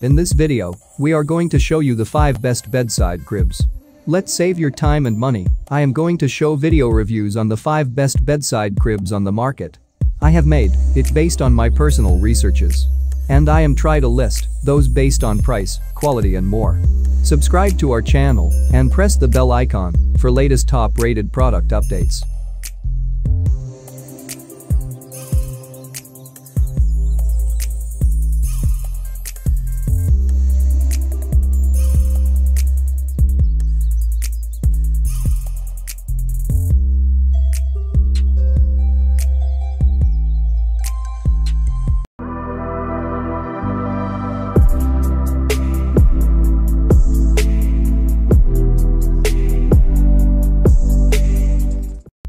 In this video, we are going to show you the 5 best bedside cribs. Let's save your time and money, I am going to show video reviews on the 5 best bedside cribs on the market. I have made it based on my personal researches. And I am try to list those based on price, quality and more. Subscribe to our channel and press the bell icon for latest top rated product updates.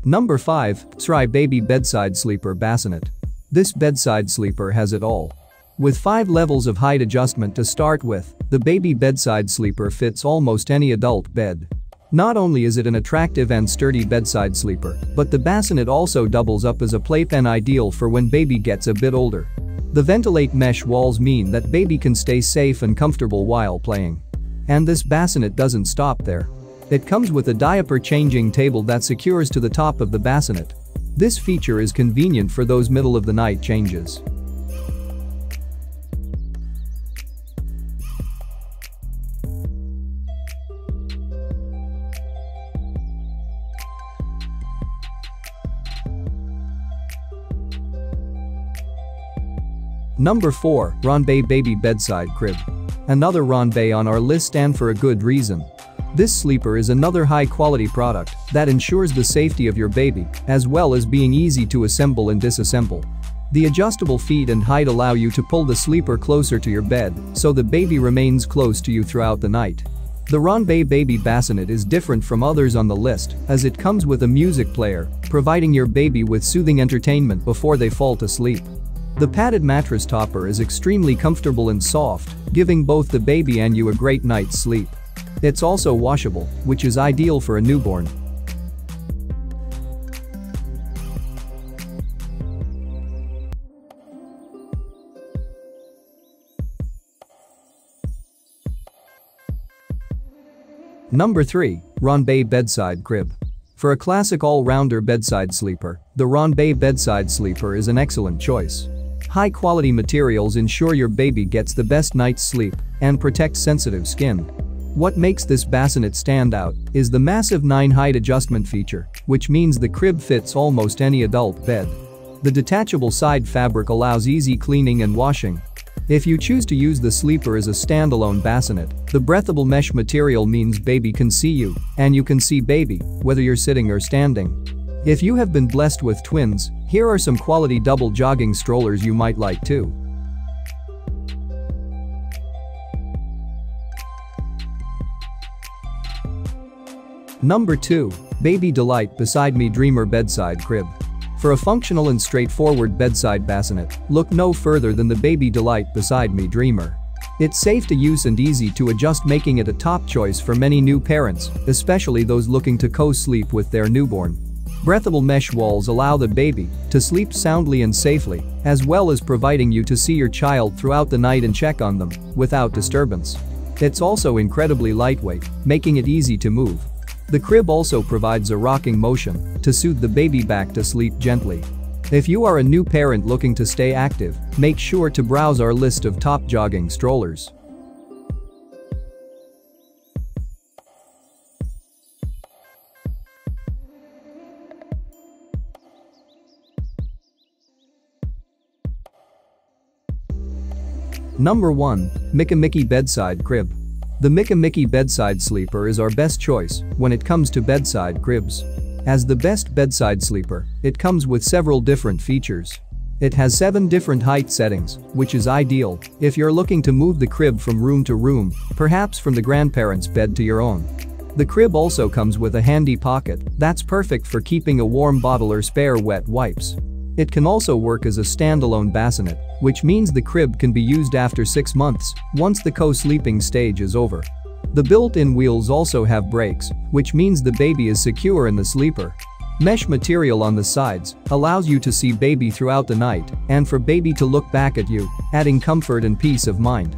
Number 5, Sry Baby Bedside Sleeper Bassinet. This bedside sleeper has it all. With 5 levels of height adjustment to start with, the baby bedside sleeper fits almost any adult bed. Not only is it an attractive and sturdy bedside sleeper, but the bassinet also doubles up as a playpen ideal for when baby gets a bit older. The ventilate mesh walls mean that baby can stay safe and comfortable while playing. And this bassinet doesn't stop there. It comes with a diaper changing table that secures to the top of the bassinet. This feature is convenient for those middle of the night changes. Number 4, RONBEI Baby Bedside Crib. Another RONBEI on our list and for a good reason. This sleeper is another high-quality product that ensures the safety of your baby, as well as being easy to assemble and disassemble. The adjustable feet and height allow you to pull the sleeper closer to your bed so the baby remains close to you throughout the night. The RONBEI Baby Bassinet is different from others on the list as it comes with a music player, providing your baby with soothing entertainment before they fall to sleep. The padded mattress topper is extremely comfortable and soft, giving both the baby and you a great night's sleep. It's also washable, which is ideal for a newborn. Number 3, RONBEI Bedside Crib. For a classic all-rounder bedside sleeper, the RONBEI Bedside Sleeper is an excellent choice. High-quality materials ensure your baby gets the best night's sleep and protect sensitive skin. What makes this bassinet stand out is the massive 9 height adjustment feature, which means the crib fits almost any adult bed. The detachable side fabric allows easy cleaning and washing. If you choose to use the sleeper as a standalone bassinet, the breathable mesh material means baby can see you, and you can see baby, whether you're sitting or standing. If you have been blessed with twins, here are some quality double jogging strollers you might like too. Number 2. Baby Delight Beside Me Dreamer Bedside Crib. For a functional and straightforward bedside bassinet, look no further than the Baby Delight Beside Me Dreamer. It's safe to use and easy to adjust making it a top choice for many new parents, especially those looking to co-sleep with their newborn. Breathable mesh walls allow the baby to sleep soundly and safely, as well as providing you to see your child throughout the night and check on them without disturbance. It's also incredibly lightweight, making it easy to move. The crib also provides a rocking motion to soothe the baby back to sleep gently. If you are a new parent looking to stay active, make sure to browse our list of top jogging strollers. Number 1. Mika Micky Bedside Crib. The Mika Micky bedside sleeper is our best choice when it comes to bedside cribs. As the best bedside sleeper, it comes with several different features. It has 7 different height settings, which is ideal if you're looking to move the crib from room to room, perhaps from the grandparents' bed to your own. The crib also comes with a handy pocket that's perfect for keeping a warm bottle or spare wet wipes. It can also work as a standalone bassinet, which means the crib can be used after 6 months, once the co-sleeping stage is over. The built-in wheels also have brakes, which means the baby is secure in the sleeper. Mesh material on the sides allows you to see baby throughout the night and for baby to look back at you, adding comfort and peace of mind.